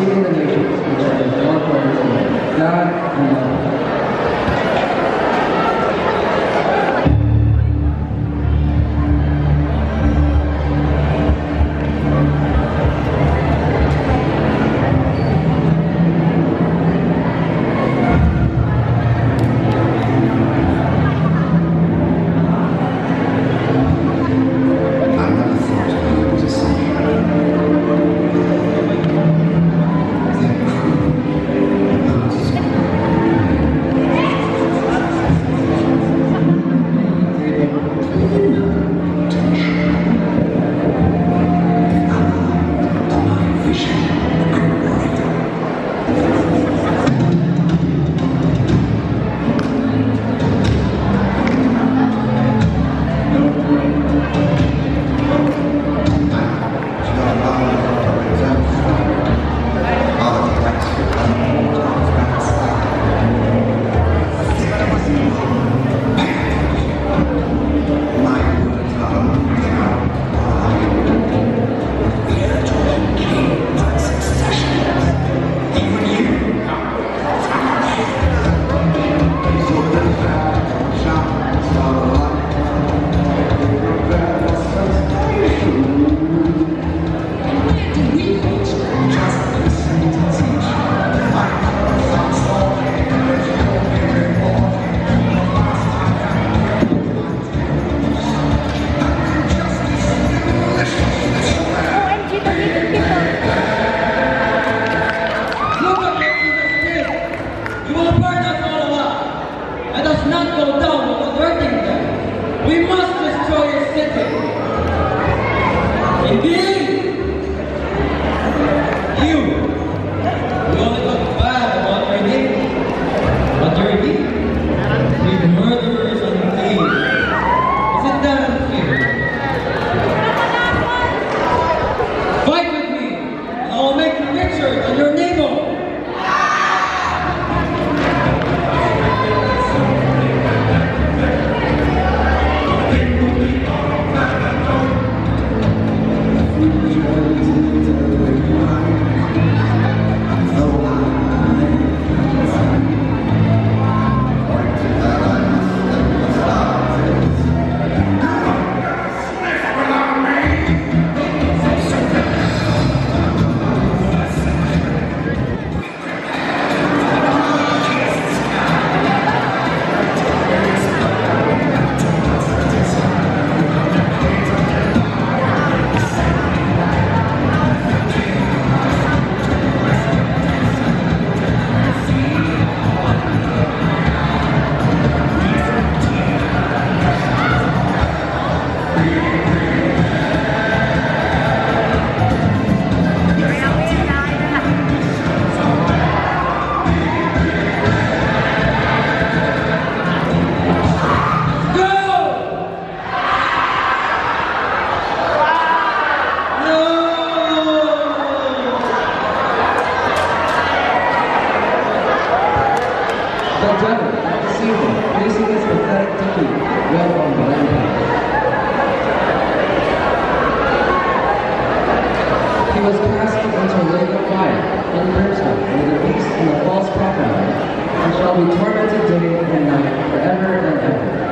even the unto lake of fire, in brimstone, and the beast and the false prophet, and shall be tormented day and night forever and ever.